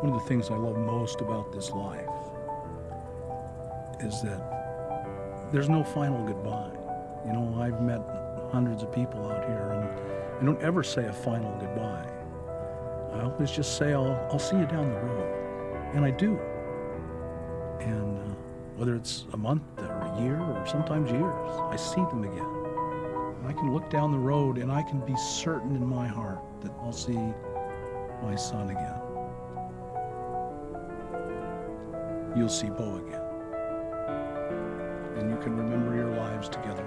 One of the things I love most about this life is that there's no final goodbye. You know, I've met hundreds of people out here, and I don't ever say a final goodbye. I always just say, I'll, I'll see you down the road. And I do. And uh, whether it's a month or a year or sometimes years, I see them again. I can look down the road and I can be certain in my heart that I'll see my son again. You'll see Bo again. And you can remember your lives together.